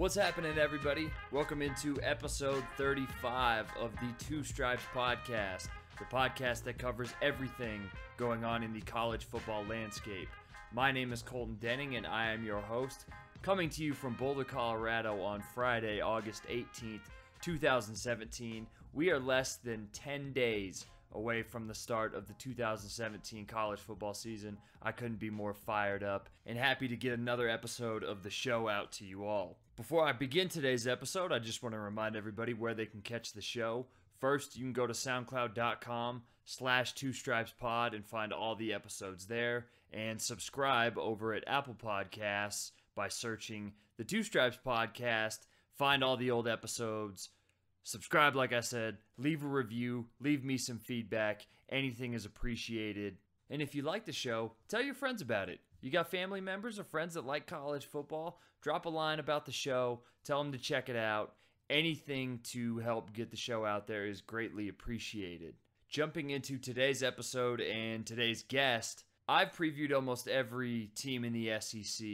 What's happening, everybody? Welcome into episode 35 of the Two Stripes podcast, the podcast that covers everything going on in the college football landscape. My name is Colton Denning, and I am your host, coming to you from Boulder, Colorado on Friday, August 18th, 2017. We are less than 10 days away from the start of the 2017 college football season. I couldn't be more fired up and happy to get another episode of the show out to you all. Before I begin today's episode, I just want to remind everybody where they can catch the show. First, you can go to soundcloud.com slash two stripes pod and find all the episodes there and subscribe over at Apple Podcasts by searching the Two Stripes podcast. Find all the old episodes subscribe, like I said, leave a review, leave me some feedback. Anything is appreciated. And if you like the show, tell your friends about it. You got family members or friends that like college football? Drop a line about the show, tell them to check it out. Anything to help get the show out there is greatly appreciated. Jumping into today's episode and today's guest, I've previewed almost every team in the SEC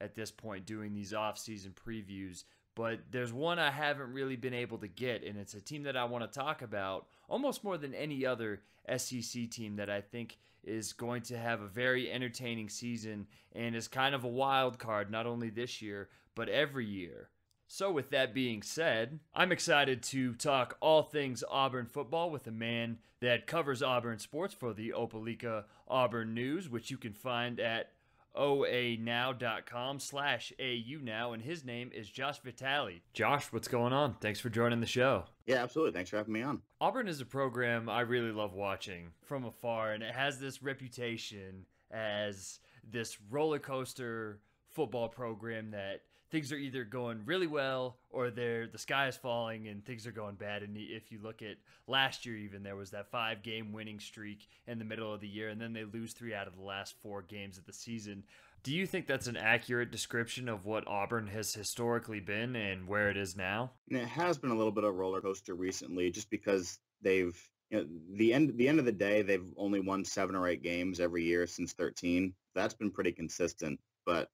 at this point doing these off-season previews but there's one I haven't really been able to get, and it's a team that I want to talk about almost more than any other SEC team that I think is going to have a very entertaining season and is kind of a wild card, not only this year, but every year. So, with that being said, I'm excited to talk all things Auburn football with a man that covers Auburn sports for the Opelika Auburn News, which you can find at oanow.com slash au now, and his name is Josh Vitale. Josh, what's going on? Thanks for joining the show. Yeah, absolutely. Thanks for having me on. Auburn is a program I really love watching from afar, and it has this reputation as this roller coaster football program that things are either going really well or they're the sky is falling and things are going bad. And if you look at last year, even there was that five game winning streak in the middle of the year, and then they lose three out of the last four games of the season. Do you think that's an accurate description of what Auburn has historically been and where it is now? It has been a little bit of a roller coaster recently, just because they've you know, the end the end of the day they've only won seven or eight games every year since 13. That's been pretty consistent, but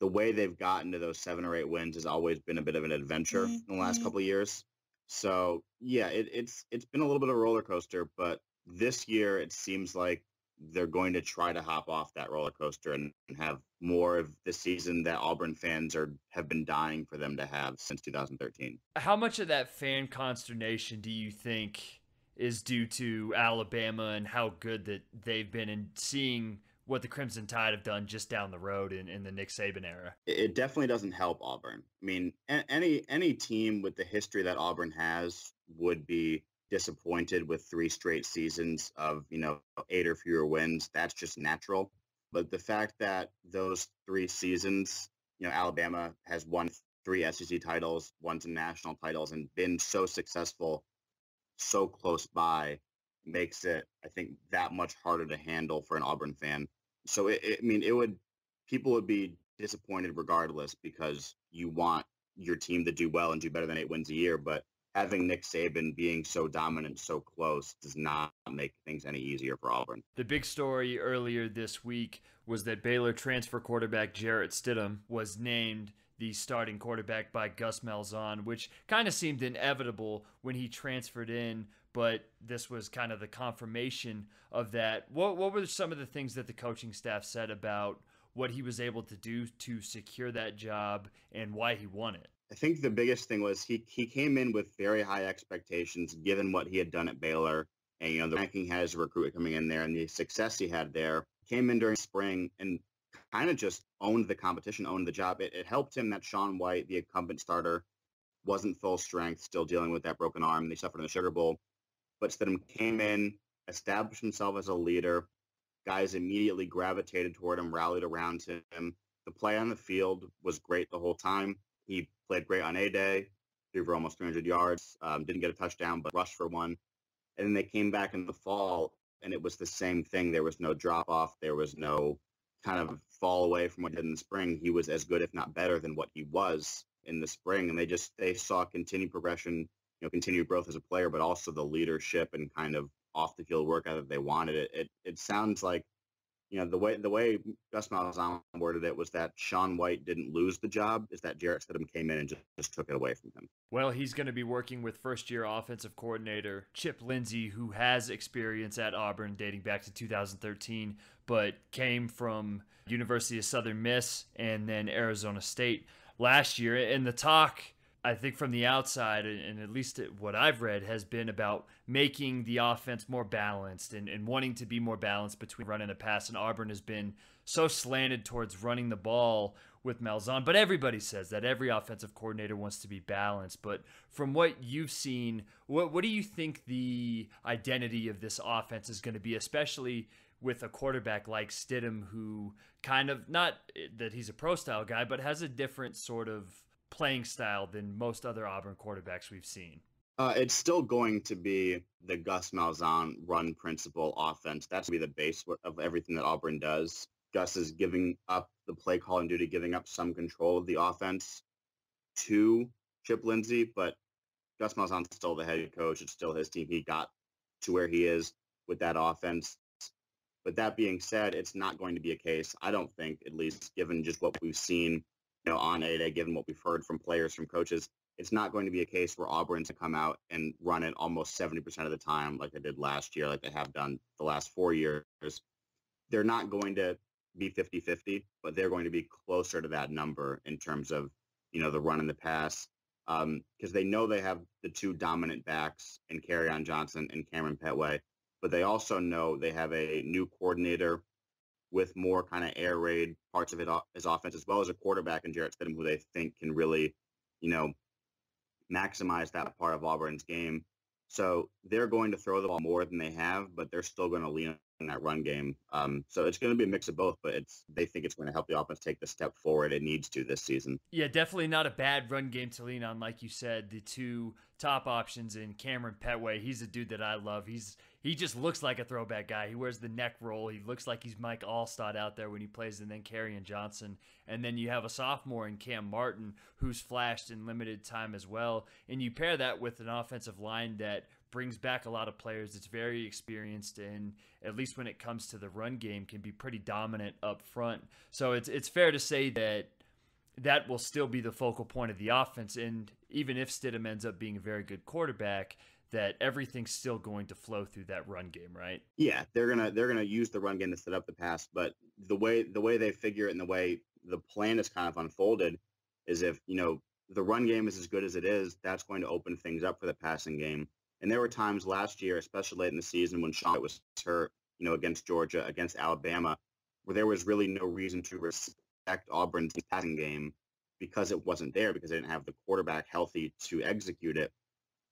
the way they've gotten to those seven or eight wins has always been a bit of an adventure mm-hmm. in the last mm-hmm. couple of years. So yeah, it, it's it's been a little bit of a roller coaster, but this year it seems like they're going to try to hop off that roller coaster and, and have more of the season that Auburn fans are have been dying for them to have since 2013. How much of that fan consternation do you think is due to Alabama and how good that they've been in seeing what the Crimson Tide have done just down the road in, in the Nick Saban era. It definitely doesn't help Auburn. I mean, any any team with the history that Auburn has would be disappointed with three straight seasons of you know eight or fewer wins. That's just natural. But the fact that those three seasons, you know, Alabama has won three SEC titles, won some national titles, and been so successful, so close by, makes it, I think, that much harder to handle for an Auburn fan so it, it, I mean, it would people would be disappointed regardless because you want your team to do well and do better than eight wins a year, but having Nick Saban being so dominant, so close, does not make things any easier for Auburn. The big story earlier this week was that Baylor transfer quarterback Jarrett Stidham was named the starting quarterback by Gus Malzahn, which kind of seemed inevitable when he transferred in, but this was kind of the confirmation of that. What what were some of the things that the coaching staff said about what he was able to do to secure that job and why he won it? I think the biggest thing was he he came in with very high expectations given what he had done at Baylor and you know the ranking has a recruit coming in there and the success he had there. Came in during spring and kind of just owned the competition, owned the job. It, it helped him that Sean White, the incumbent starter, wasn't full strength, still dealing with that broken arm. They suffered in the Sugar Bowl. But Stidham came in, established himself as a leader. Guys immediately gravitated toward him, rallied around him. The play on the field was great the whole time. He played great on A-Day, threw for almost 300 yards, um, didn't get a touchdown, but rushed for one. And then they came back in the fall, and it was the same thing. There was no drop-off. There was no kind of fall away from what he did in the spring, he was as good, if not better, than what he was in the spring. And they just they saw continued progression, you know, continued growth as a player, but also the leadership and kind of off the field work that they wanted. It it, it sounds like you know, the way the way Gus Malzahn worded it was that Sean White didn't lose the job, is that Jarrett Stidham came in and just, just took it away from him. Well, he's going to be working with first-year offensive coordinator Chip Lindsey, who has experience at Auburn dating back to 2013, but came from University of Southern Miss and then Arizona State last year. And the talk I think from the outside, and at least what I've read, has been about making the offense more balanced and, and wanting to be more balanced between running a pass. And Auburn has been so slanted towards running the ball with Malzahn. But everybody says that every offensive coordinator wants to be balanced. But from what you've seen, what what do you think the identity of this offense is going to be, especially with a quarterback like Stidham, who kind of not that he's a pro style guy, but has a different sort of playing style than most other Auburn quarterbacks we've seen? Uh, it's still going to be the Gus Malzahn run principle offense. That's going to be the base of everything that Auburn does. Gus is giving up the play calling duty, giving up some control of the offense to Chip Lindsey, but Gus Malzahn's still the head coach. It's still his team. He got to where he is with that offense. But that being said, it's not going to be a case, I don't think, at least given just what we've seen know, on A Day, given what we've heard from players, from coaches, it's not going to be a case where Auburn's to come out and run it almost 70% of the time like they did last year, like they have done the last four years. They're not going to be 50-50, but they're going to be closer to that number in terms of, you know, the run and the pass. Because um, they know they have the two dominant backs in on Johnson and Kamryn Pettway, but they also know they have a new coordinator with more kind of air raid parts of it his offense, as well as a quarterback in Jarrett Stidham, who they think can really, you know, maximize that part of Auburn's game. So they're going to throw the ball more than they have, but they're still going to lean on that run game. Um, so it's going to be a mix of both, but it's they think it's going to help the offense take the step forward it needs to this season. Yeah, definitely not a bad run game to lean on, like you said. The two top options in Kamryn Pettway, he's a dude that I love. He's he just looks like a throwback guy. He wears the neck roll. He looks like he's Mike Alstott out there when he plays, and then Kerryon Johnson. And then you have a sophomore in Kam Martin who's flashed in limited time as well. And you pair that with an offensive line that brings back a lot of players. It's very experienced, and at least when it comes to the run game, can be pretty dominant up front. So it's it's fair to say that that will still be the focal point of the offense. And even if Stidham ends up being a very good quarterback, that everything's still going to flow through that run game, right? Yeah, they're gonna they're gonna use the run game to set up the pass, but the way the way they figure it and the way the plan is kind of unfolded is if you know the run game is as good as it is, that's going to open things up for the passing game. And there were times last year, especially late in the season, when Sean was hurt, you know, against Georgia, against Alabama, where there was really no reason to respect Auburn's passing game because it wasn't there because they didn't have the quarterback healthy to execute it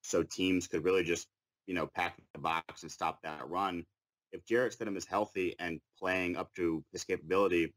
so teams could really just, you know, pack the box and stop that run. If Jarrett Stidham is healthy and playing up to his capability,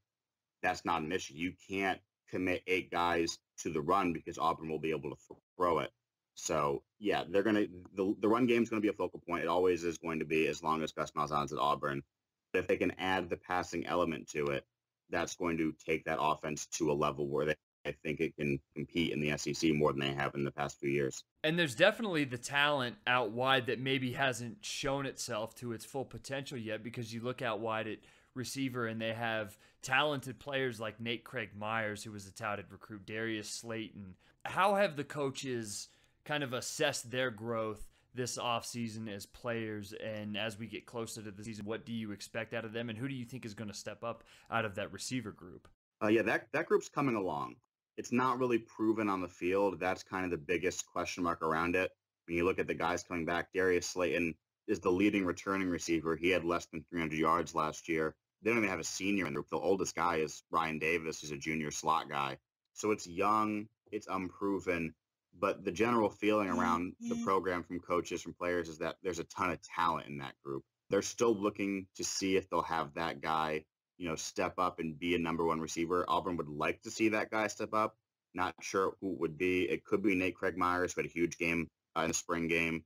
that's not an issue. You can't commit eight guys to the run because Auburn will be able to throw it. So yeah, they're gonna the the run game is gonna be a focal point. It always is going to be as long as Gus Malzahn's at Auburn. But if they can add the passing element to it, that's going to take that offense to a level where they I think it can compete in the SEC more than they have in the past few years. And there's definitely the talent out wide that maybe hasn't shown itself to its full potential yet because you look out wide at receiver and they have talented players like Nate Craig Myers, who was a touted recruit, Darius Slayton. How have the coaches kind of assessed their growth this offseason as players and as we get closer to the season what do you expect out of them and who do you think is going to step up out of that receiver group uh, yeah that, that group's coming along it's not really proven on the field. That's kind of the biggest question mark around it. When you look at the guys coming back, Darius Slayton is the leading returning receiver. He had less than 300 yards last year. They don't even have a senior in the group. The oldest guy is Ryan Davis, who's a junior slot guy. So it's young, it's unproven, but the general feeling around the mm-hmm. program from coaches, from players, is that there's a ton of talent in that group. They're still looking to see if they'll have that guy you know, step up and be a number one receiver. Auburn would like to see that guy step up. Not sure who it would be. It could be Nate Craig Myers, who had a huge game uh, in the spring game.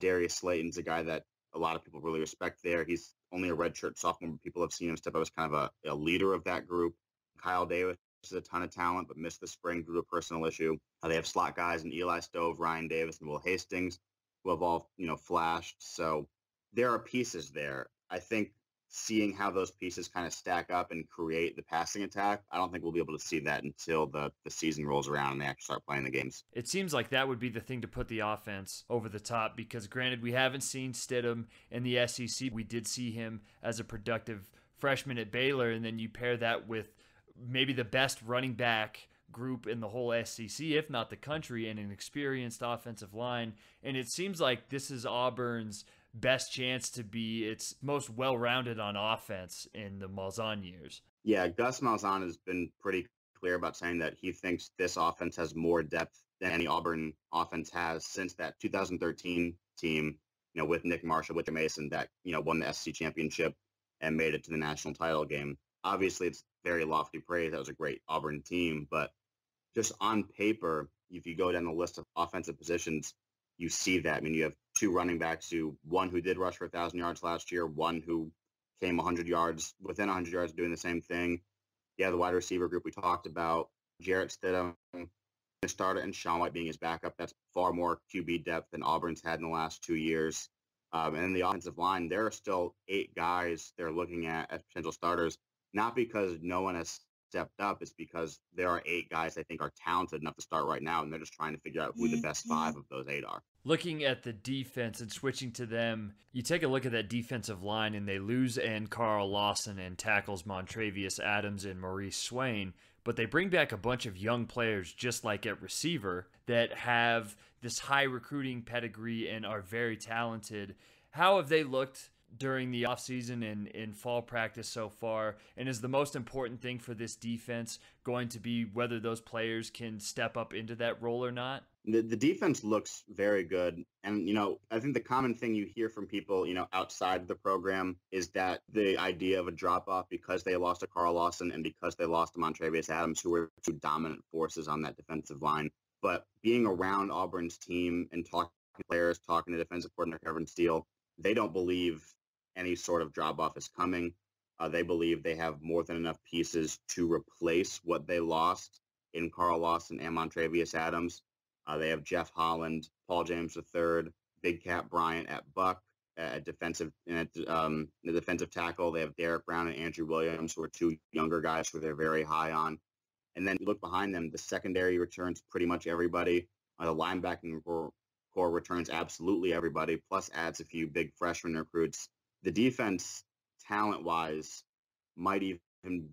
Darius Slayton's a guy that a lot of people really respect there. He's only a redshirt sophomore, but people have seen him step up as kind of a, a leader of that group. Kyle Davis is a ton of talent, but missed the spring due to a personal issue. Uh, they have slot guys in Eli Stove, Ryan Davis, and Will Hastings, who have all, you know, flashed. So there are pieces there. I think seeing how those pieces kind of stack up and create the passing attack. I don't think we'll be able to see that until the, the season rolls around and they actually start playing the games. It seems like that would be the thing to put the offense over the top because, granted, we haven't seen Stidham in the SEC. We did see him as a productive freshman at Baylor, and then you pair that with maybe the best running back group in the whole SEC, if not the country, and an experienced offensive line. And it seems like this is Auburn's best chance to be its most well-rounded on offense in the Malzahn years. Yeah, Gus Malzahn has been pretty clear about saying that he thinks this offense has more depth than any Auburn offense has since that 2013 team, you know, with Nick Marshall, with Mason, that you know won the SEC championship and made it to the national title game. Obviously, it's very lofty praise. That was a great Auburn team, but just on paper, if you go down the list of offensive positions, you see that. I mean, you have two running backs who one who did rush for a thousand yards last year, one who came 100 yards within 100 yards doing the same thing. Yeah, the wide receiver group we talked about, Jarrett Stidham, the starter, and Sean White being his backup. That's far more QB depth than Auburn's had in the last two years. Um, and in the offensive line, there are still eight guys they're looking at as potential starters, not because no one has stepped up is because there are eight guys I think are talented enough to start right now, and they're just trying to figure out who the mm, best five of those eight are. Looking at the defense and switching to them, you take a look at that defensive line, and they lose and Carl Lawson and tackles Montravius Adams and Maurice Swain, but they bring back a bunch of young players just like at receiver that have this high recruiting pedigree and are very talented. How have they looked during the offseason and in fall practice so far? And is the most important thing for this defense going to be whether those players can step up into that role or not? The, the defense looks very good. And, you know, I think the common thing you hear from people, you know, outside the program is that the idea of a drop off because they lost to Carl Lawson and because they lost to Montravius Adams, who were two dominant forces on that defensive line. But being around Auburn's team and talking to players, talking to defensive coordinator Kevin Steele, they don't believe any sort of drop off is coming. Uh, they believe they have more than enough pieces to replace what they lost in Carl Lawson and Montravius Adams. Uh, they have Jeff Holland, Paul James III, Big Cat Bryant at Buck, at defensive at um, the defensive tackle. They have Derrick Brown and Andrew Williams, who are two younger guys who they're very high on. And then you look behind them, the secondary returns pretty much everybody. Uh, the linebacking core returns absolutely everybody, plus adds a few big freshman recruits the defense, talent wise, might even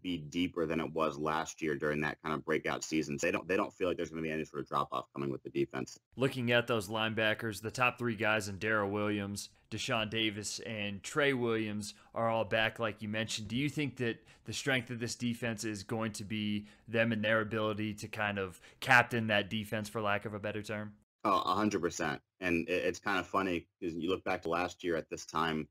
be deeper than it was last year during that kind of breakout season. So they don't they don't feel like there's going to be any sort of drop off coming with the defense. Looking at those linebackers, the top three guys in Darrell Williams, Deshaun Davis, and Trey Williams are all back, like you mentioned. Do you think that the strength of this defense is going to be them and their ability to kind of captain that defense, for lack of a better term? Oh, 100%. And it's kind of funny because you look back to last year at this time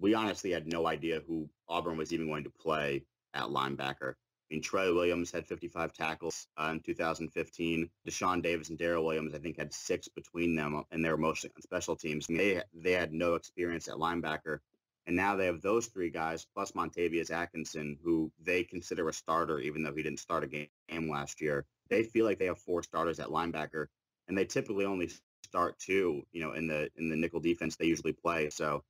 we honestly had no idea who Auburn was even going to play at linebacker. I mean, Trey Williams had 55 tackles uh, in 2015. Deshaun Davis and Darrell Williams, I think, had six between them, and they were mostly on special teams. I mean, they they had no experience at linebacker, and now they have those three guys plus Montavious Atkinson, who they consider a starter, even though he didn't start a game last year. They feel like they have four starters at linebacker, and they typically only start two. You know, in the in the nickel defense they usually play. So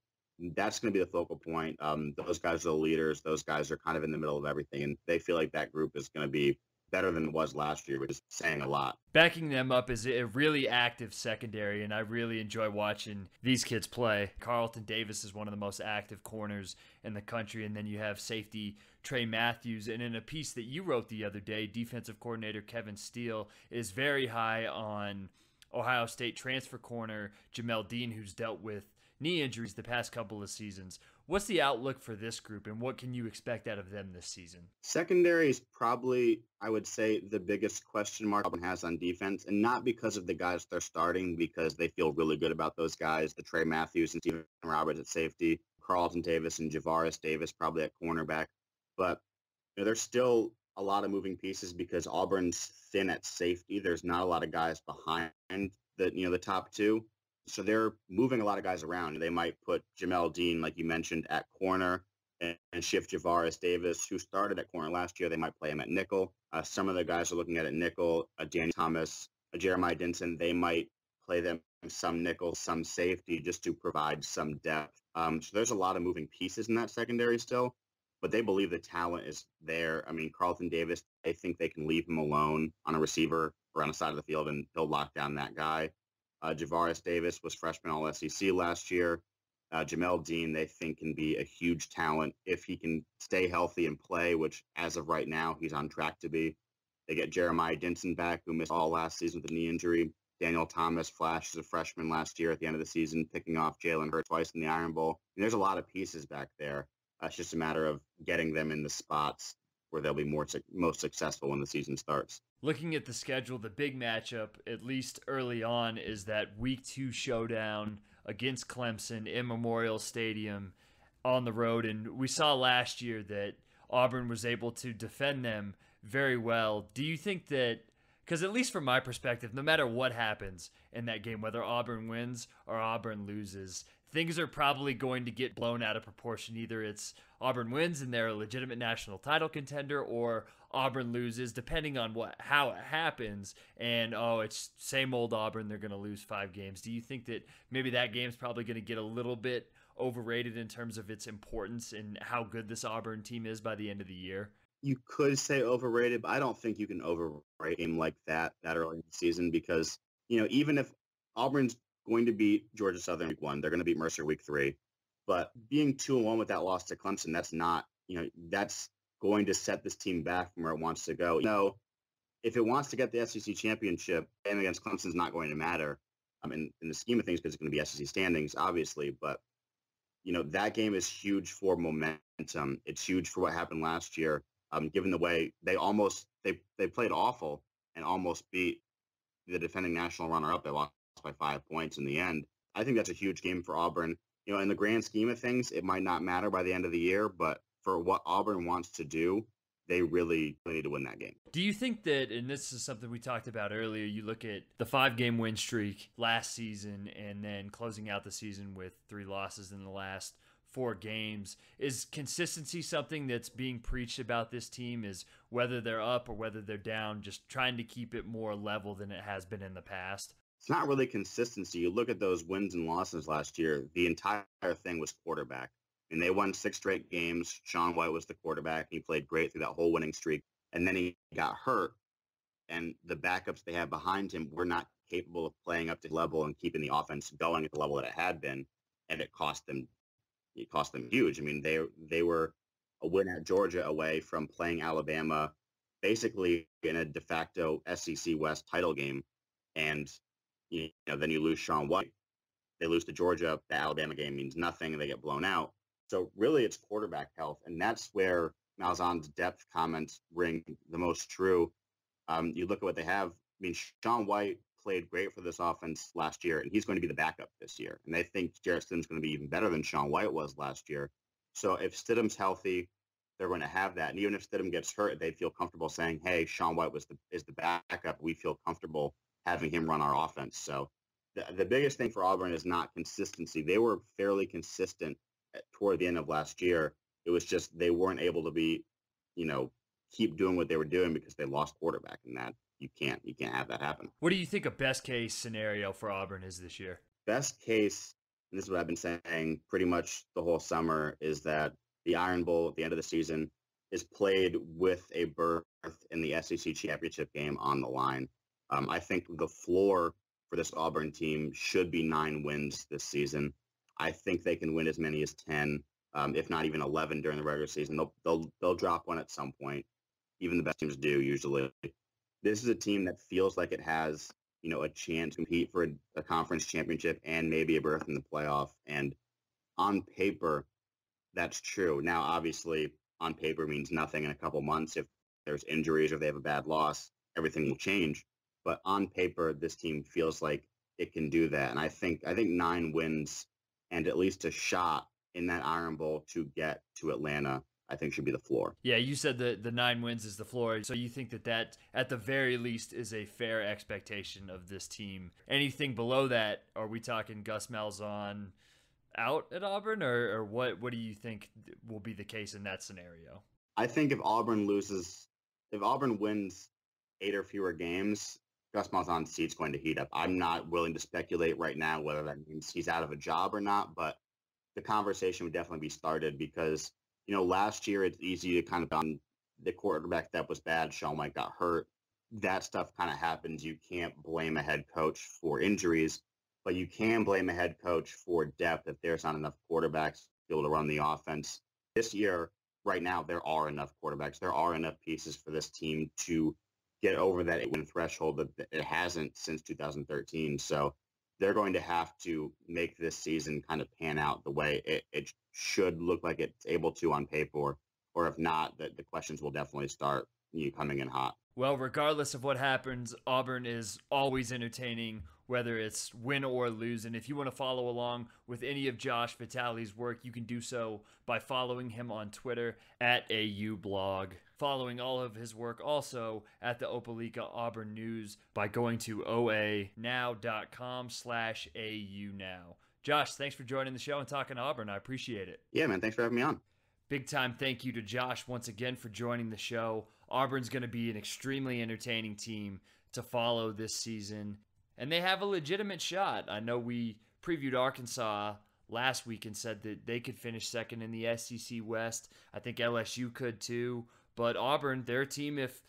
that's going to be the focal point. Um, those guys are the leaders. Those guys are kind of in the middle of everything, and they feel like that group is going to be better than it was last year, which is saying a lot. Backing them up is a really active secondary, and I really enjoy watching these kids play. Carlton Davis is one of the most active corners in the country, and then you have safety Tray Matthews. And in a piece that you wrote the other day, defensive coordinator Kevin Steele is very high on Ohio State transfer corner Jamel Dean, who's dealt with knee injuries the past couple of seasons. What's the outlook for this group and what can you expect out of them this season? Secondary is probably, I would say, the biggest question mark Auburn has on defense, and not because of the guys they're starting, because they feel really good about those guys, the Tray Matthews and Stephen Roberts at safety, Carlton Davis and Javaris Davis probably at cornerback. But you know, there's still a lot of moving pieces because Auburn's thin at safety. There's not a lot of guys behind the you know the top two. So they're moving a lot of guys around. They might put Jamel Dean, like you mentioned, at corner and, and shift Javaris Davis, who started at corner last year. They might play him at nickel. Uh, some of the guys are looking at it nickel. Uh, Danny Thomas, uh, Jeremiah Dinson. they might play them some nickel, some safety, just to provide some depth. Um, so there's a lot of moving pieces in that secondary still, but they believe the talent is there. I mean, Carlton Davis, they think they can leave him alone on a receiver or on the side of the field, and he'll lock down that guy. Uh, Javaris Davis was freshman All SEC last year. Uh, Jamel Dean, they think, can be a huge talent if he can stay healthy and play, which as of right now, he's on track to be. They get Jeremiah Dinson back, who missed all last season with a knee injury. Daniel Thomas flashed as a freshman last year at the end of the season, picking off Jalen Hurts twice in the Iron Bowl. And there's a lot of pieces back there. Uh, it's just a matter of getting them in the spots where they'll be more most successful when the season starts. Looking at the schedule, the big matchup, at least early on, is that week two showdown against Clemson in Memorial Stadium on the road. And we saw last year that Auburn was able to defend them very well. Do you think that, because at least from my perspective, no matter what happens in that game, whether Auburn wins or Auburn loses, things are probably going to get blown out of proportion. Either it's Auburn wins and they're a legitimate national title contender, or Auburn loses, depending on what how it happens. And oh, it's same old Auburn. They're going to lose five games. Do you think that maybe that game's probably going to get a little bit overrated in terms of its importance and how good this Auburn team is by the end of the year? You could say overrated, but I don't think you can overrate game like that that early in the season because you know even if Auburn's going to beat Georgia Southern week one, they're going to beat Mercer week three. But being two and one with that loss to Clemson, that's not you know that's going to set this team back from where it wants to go. You know, if it wants to get the SEC championship, game against Clemson is not going to matter. I mean, in the scheme of things, because it's going to be SEC standings, obviously. But you know, that game is huge for momentum. It's huge for what happened last year. Um, given the way they almost they they played awful and almost beat the defending national runner-up. They lost by five points in the end. I think that's a huge game for Auburn. You know, in the grand scheme of things, it might not matter by the end of the year, but for what Auburn wants to do, they really need to win that game. Do you think that, and this is something we talked about earlier, you look at the five game win streak last season and then closing out the season with three losses in the last four games. Is consistency something that's being preached about this team? Is whether they're up or whether they're down, just trying to keep it more level than it has been in the past? It's not really consistency. You look at those wins and losses last year, the entire thing was quarterback and they won six straight games. Sean White was the quarterback. He played great through that whole winning streak. And then he got hurt, and the backups they had behind him were not capable of playing up to level and keeping the offense going at the level that it had been, and it cost them. It cost them huge. I mean, they they were a win at Georgia away from playing Alabama, basically in a de facto SEC West title game, and you know then you lose Sean White. They lose to Georgia. The Alabama game means nothing, and they get blown out so really it's quarterback health. And that's where Malzahn's depth comments ring the most true. Um, you look at what they have. I mean, Sean White played great for this offense last year, and he's going to be the backup this year. And they think Jarrett Stidham's going to be even better than Sean White was last year. So if Stidham's healthy, they're going to have that. And even if Stidham gets hurt, they feel comfortable saying, "Hey, Sean White was the is the backup. We feel comfortable having him run our offense." So the, the biggest thing for Auburn is not consistency. They were fairly consistent uh, toward the end of last year. It was just they weren't able to be, you know, keep doing what they were doing because they lost quarterback, and that you can't you can't have that happen. What do you think a best case scenario for Auburn is this year? Best case, and this is what I've been saying pretty much the whole summer, is that the Iron Bowl at the end of the season is played with a berth in the SEC championship game on the line. Um, I think the floor for this Auburn team should be nine wins this season. I think they can win as many as 10, um, if not even 11 during the regular season. They'll, they'll, they'll drop one at some point. Even the best teams do usually. This is a team that feels like it has, you know, a chance to compete for a, a conference championship and maybe a berth in the playoff. And on paper, that's true. Now, obviously, on paper means nothing in a couple months. If there's injuries or they have a bad loss, everything will change. But on paper, this team feels like it can do that. And I think I think nine wins and at least a shot in that Iron Bowl to get to Atlanta. I think should be the floor. Yeah, you said the the nine wins is the floor, so you think that that at the very least is a fair expectation of this team. Anything below that, are we talking Gus Malzahn out at Auburn, or, or what? What do you think will be the case in that scenario? I think if Auburn loses, if Auburn wins eight or fewer games, Gus Malzahn's seat's going to heat up. I'm not willing to speculate right now whether that means he's out of a job or not, but the conversation would definitely be started because, you know, last year it's easy to kind of on the quarterback that was bad. Sean White got hurt. That stuff kind of happens. You can't blame a head coach for injuries, but you can blame a head coach for depth if there's not enough quarterbacks to be able to run the offense. This year, right now, there are enough quarterbacks. There are enough pieces for this team to get over that win threshold that it hasn't since 2013. So they're going to have to make this season kind of pan out the way it, it should look like it's able to on paper. Or if not, the, the questions will definitely start you coming in hot. Well, regardless of what happens, Auburn is always entertaining, whether it's win or lose. And if you want to follow along with any of Josh Vitale's work, you can do so by following him on Twitter at AUblog. Following all of his work also at the Opelika Auburn News by going to oanow.com slash AU now. Josh, thanks for joining the show and talking Auburn. I appreciate it. Yeah, man. Thanks for having me on. Big time thank you to Josh once again for joining the show. Auburn's going to be an extremely entertaining team to follow this season, and they have a legitimate shot. I know we previewed Arkansas last week and said that they could finish second in the SEC West. I think LSU could too, but Auburn, their team, if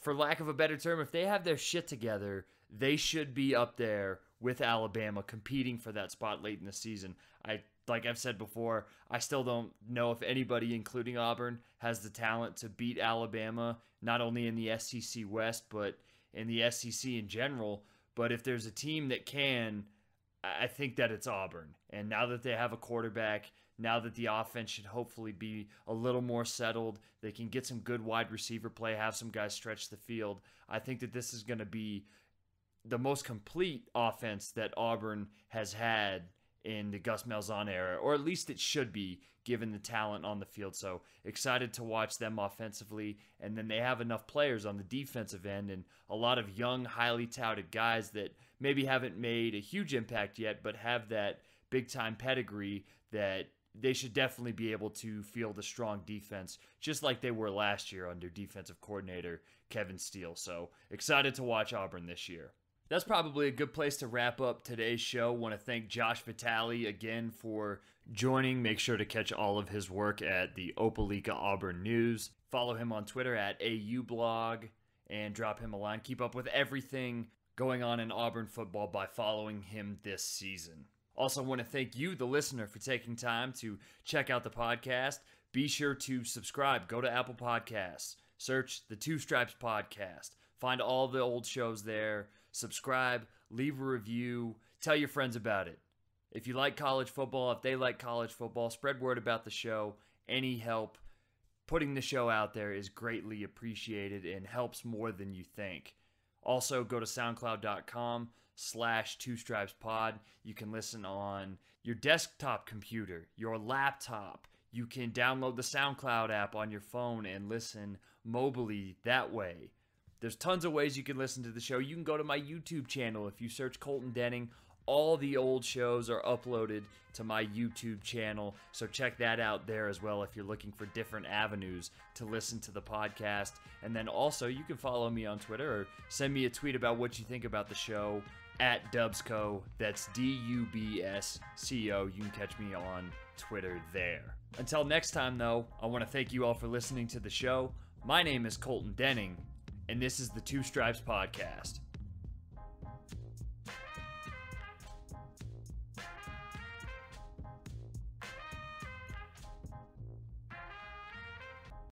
for lack of a better term, if they have their shit together, they should be up there with Alabama competing for that spot late in the season. I like I've said before, I still don't know if anybody, including Auburn, has the talent to beat Alabama, not only in the SEC West, but in the SEC in general. But if there's a team that can, I think that it's Auburn. And now that they have a quarterback, now that the offense should hopefully be a little more settled, they can get some good wide receiver play, have some guys stretch the field. I think that this is going to be the most complete offense that Auburn has had in the Gus Malzahn era, or at least it should be given the talent on the field. So excited to watch them offensively. And then they have enough players on the defensive end and a lot of young, highly touted guys that maybe haven't made a huge impact yet, but have that big time pedigree that they should definitely be able to field a strong defense, just like they were last year under defensive coordinator Kevin Steele. So excited to watch Auburn this year. That's probably a good place to wrap up today's show. Want to thank Josh Vitale again for joining. Make sure to catch all of his work at the Opelika Auburn News. Follow him on Twitter at AUblog and drop him a line. Keep up with everything going on in Auburn football by following him this season. Also, want to thank you, the listener, for taking time to check out the podcast. Be sure to subscribe. Go to Apple Podcasts, search the Two Stripes Podcast. Find all the old shows there subscribe, leave a review, tell your friends about it. If you like college football, if they like college football, spread word about the show. Any help putting the show out there is greatly appreciated and helps more than you think. Also, go to soundcloud.com slash two stripes pod. You can listen on your desktop computer, your laptop. You can download the SoundCloud app on your phone and listen mobily that way. There's tons of ways you can listen to the show. You can go to my YouTube channel if you search Colton Denning. All the old shows are uploaded to my YouTube channel, so check that out there as well if you're looking for different avenues to listen to the podcast. And then also, you can follow me on Twitter or send me a tweet about what you think about the show at Dubsco. That's D U B S C O. You can catch me on Twitter there. Until next time, though, I want to thank you all for listening to the show. My name is Colton Denning and this is the Two Stripes Podcast.